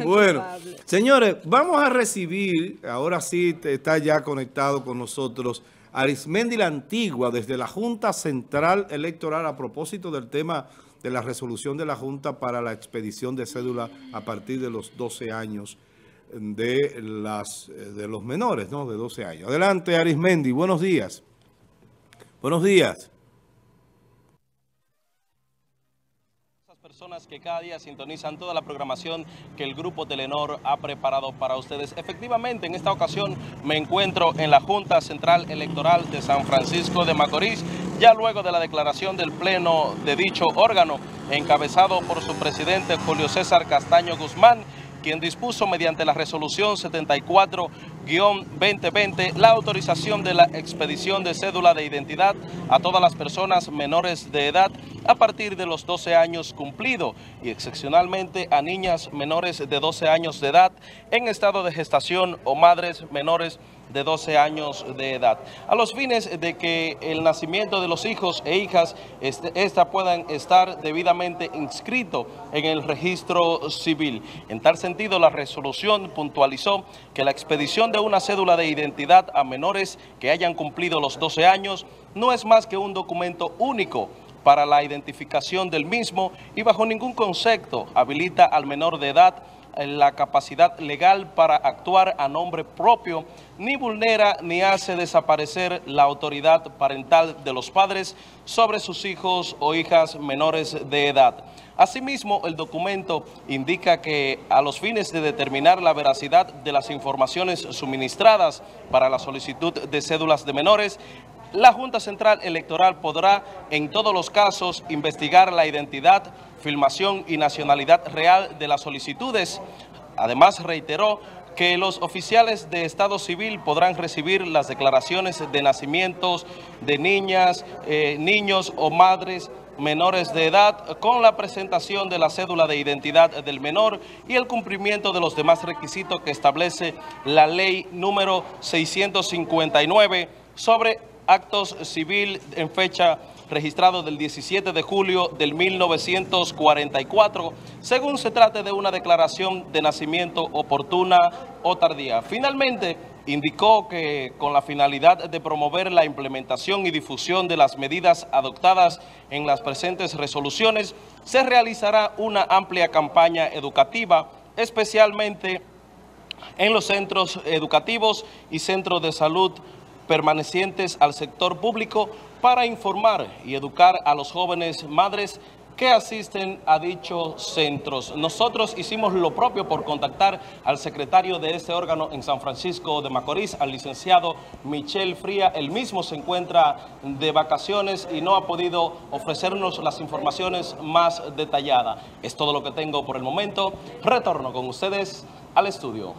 Bueno, señores, vamos a recibir, ahora sí está ya conectado con nosotros, Arismendi la Antigua, desde la Junta Central Electoral, a propósito del tema de la resolución de la Junta para la expedición de cédula a partir de los 12 años de, las, de los menores, ¿no? De 12 años. Adelante, Arismendi, buenos días. Buenos días. Personas que cada día sintonizan toda la programación que el Grupo Telenor ha preparado para ustedes. Efectivamente, en esta ocasión me encuentro en la Junta Central Electoral de San Francisco de Macorís, ya luego de la declaración del Pleno de dicho órgano, encabezado por su presidente Julio César Castaño Guzmán, quien dispuso mediante la resolución 74-2020 la autorización de la expedición de cédula de identidad a todas las personas menores de edad a partir de los 12 años cumplido y excepcionalmente a niñas menores de 12 años de edad en estado de gestación o madres menores de 12 años de edad, a los fines de que el nacimiento de los hijos e hijas esta puedan estar debidamente inscrito en el registro civil. En tal sentido, la resolución puntualizó que la expedición de una cédula de identidad a menores que hayan cumplido los 12 años no es más que un documento único para la identificación del mismo y bajo ningún concepto habilita al menor de edad la capacidad legal para actuar a nombre propio, ni vulnera ni hace desaparecer la autoridad parental de los padres sobre sus hijos o hijas menores de edad. Asimismo, el documento indica que a los fines de determinar la veracidad de las informaciones suministradas para la solicitud de cédulas de menores, la Junta Central Electoral podrá, en todos los casos, investigar la identidad, filmación y nacionalidad real de las solicitudes. Además, reiteró que los oficiales de Estado Civil podrán recibir las declaraciones de nacimientos de niñas, eh, niños o madres menores de edad con la presentación de la cédula de identidad del menor y el cumplimiento de los demás requisitos que establece la ley número 659 sobre actos civil en fecha registrado del 17 de julio del 1944, según se trate de una declaración de nacimiento oportuna o tardía. Finalmente, indicó que con la finalidad de promover la implementación y difusión de las medidas adoptadas en las presentes resoluciones, se realizará una amplia campaña educativa, especialmente en los centros educativos y centros de salud permanecientes al sector público para informar y educar a los jóvenes madres que asisten a dichos centros. Nosotros hicimos lo propio por contactar al secretario de este órgano en San Francisco de Macorís, al licenciado Michel Fría. Él mismo se encuentra de vacaciones y no ha podido ofrecernos las informaciones más detalladas. Es todo lo que tengo por el momento. Retorno con ustedes al estudio.